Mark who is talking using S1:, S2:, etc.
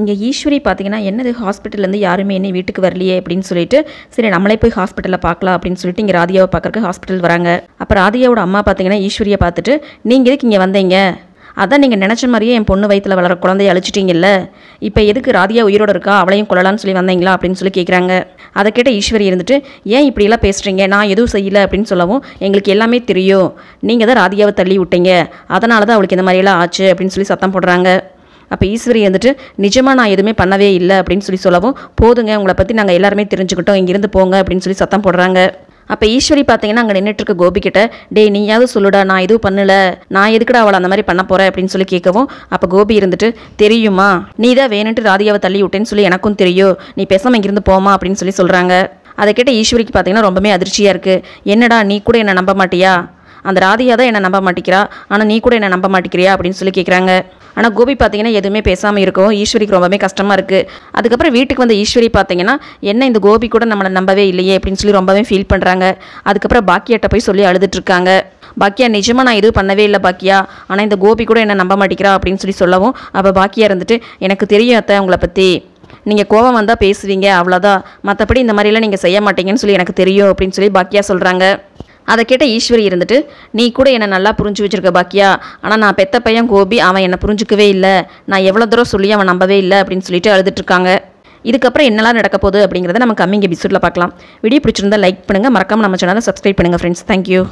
S1: இங்கே ஈஸ்வரி பார்த்தீங்கன்னா என்னது ஹாஸ்பிட்டல்லேருந்து யாருமே என்ன வீட்டுக்கு வரலையே அப்படின்னு சொல்லிட்டு சரி நம்மளே போய் ஹாஸ்பிட்டலில் பார்க்கலாம் அப்படின்னு சொல்லிட்டு இங்கே ராதியாவை பார்க்கறக்கு ஹாஸ்பிட்டல் வராங்க. அப்போ ராதியாவோட அம்மா பார்த்தீங்கன்னா ஈஸ்வரியை பார்த்துட்டு நீங்கள் எதுக்கு இங்கே வந்தீங்க? அதான் நீங்கள் நினச்ச மாதிரியே என் பொண்ணு வயிற்றில் வளர குழந்தைய அழிச்சிட்டிங்கல்ல? இப்போ எதுக்கு ராதியா உயிரோட இருக்கா? அவளையும் கொள்ளலாம்னு சொல்லி வந்தீங்களா? அப்படின்னு சொல்லி கேட்குறாங்க அதை கேட்ட ஈஸ்வரி இருந்துட்டு ஏன் இப்படியெல்லாம் பேசுகிறீங்க நான் எதுவும் செய்யலை அப்படின்னு சொல்லவும் எங்களுக்கு எல்லாமே தெரியும். நீங்கள் தான் ராதியாவை தள்ளி விட்டீங்க. அதனால தான் அவளுக்கு இந்த மாதிரியெல்லாம் ஆச்சு அப்படின்னு சொல்லி சத்தம் போடுறாங்க. அப்போ ஈஸ்வரி வந்துட்டு நிஜமாக நான் எதுவுமே பண்ணவே இல்லை அப்படின்னு சொல்லி சொல்லவும் போதுங்க உங்களை பற்றி நாங்கள் எல்லாருமே தெரிஞ்சுக்கிட்டோம் இங்கிருந்து போங்க அப்படின்னு சொல்லி சத்தம் போடுறாங்க. அப்போ ஈஸ்வரி பார்த்தீங்கன்னா அங்கே நின்றுட்டு இருக்க கோபிக்கிட்ட டேய் நீயாவது சொல்லுடா நான் எதுவும் பண்ணல. நான் எதுக்குடா அவளை அந்த மாதிரி பண்ண போகிறேன் அப்படின்னு சொல்லி கேட்கவும் அப்போ கோபி இருந்துட்டு தெரியுமா? நீ தான் வேணுன்ட்டு ராதியாவை தள்ளி விட்டேன்னு சொல்லி எனக்கும் தெரியும். நீ பேசாமல் இங்கிருந்து போமா அப்படின்னு சொல்லி சொல்கிறாங்க அதை கேட்ட ஈஸ்வரிக்கு பார்த்தீங்கன்னா ரொம்பவே அதிர்ச்சியாக இருக்குது என்னடா நீ கூட என்னை நம்ப மாட்டியா? அந்த ராதியா தான் என்னை நம்ப மாட்டேங்கிறா ஆனால் நீ கூட என்னை நம்ப மாட்டேங்கிறியா அப்படின்னு சொல்லி கேட்குறாங்க ஆனால் கோபி பார்த்தீங்கன்னா எதுவுமே பேசாமல் இருக்கும் ஈஸ்வரிக்கு ரொம்பவே கஷ்டமாக இருக்குது அதுக்கப்புறம் வீட்டுக்கு வந்த ஈஸ்வரி பார்த்தீங்கன்னா என்ன இந்த கோபி கூட நம்மளை நம்பவே இல்லையே? அப்படின்னு சொல்லி ரொம்பவே ஃபீல் பண்ணுறாங்க அதுக்கப்புறம் பாக்கியாட்ட போய் சொல்லி அழுதுட்டுருக்காங்க பாக்கியா நிஜமாக நான் எதுவும் பண்ணவே இல்லை பாக்கியா? ஆனால் இந்த கோபி கூட என்னை நம்ப மாட்டேங்கிறா? அப்படின்னு சொல்லி சொல்லவும் அப்போ பாக்கியா இருந்துட்டு எனக்கு தெரியும் அத்தை உங்களை பற்றி நீங்கள் கோபம் வந்தால் பேசுவீங்க அவ்வளோதான் மற்றபடி இந்த மாதிரிலாம் நீங்கள் செய்ய மாட்டீங்கன்னு சொல்லி எனக்கு தெரியும் அப்படின்னு சொல்லி பாக்கியா சொல்கிறாங்க அதை கேட்ட ஈஸ்வரி இருந்துட்டு நீ கூட என்னை நல்லா புரிஞ்சு வச்சிருக்க பாக்கியா? ஆனால் நான் பெத்த பையன் கோபி அவன் என்னை புரிஞ்சுக்கவே இல்லை. நான் எவ்வளோ தூரம் சொல்லி அவன் நம்பவே இல்லை அப்படின்னு சொல்லிட்டு அழுதுட்டுருக்காங்க இதுக்கப்புறம் என்னெல்லாம் நடக்க போகுது அப்படிங்கிறத நம்ம கம்மிங் எபிசோடில் பார்க்கலாம். வீடியோ பிடிச்சிருந்தா லைக் பண்ணுங்கள் மறக்காமல் நம்ம சேனலை சப்ஸ்கிரைப் பண்ணுங்கள் ஃப்ரெண்ட்ஸ் தேங்க்யூ